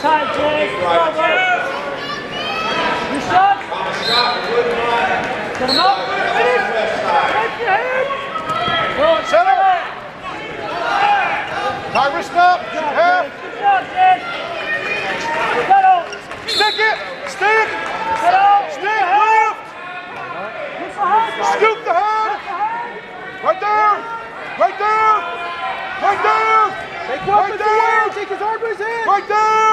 tight, Jake. Go, go. You shot. Get him up. Finish. Lift your head. Go, Center. Tiger stop. Good job, Half. Good shot, Jake. Settle. Stick it. Stick. Settle. Stick. Lift. Scoop the head. Hand. Right there. Right there. Right there. Take Right weapons there. away. Take his arm in. his head. Right there.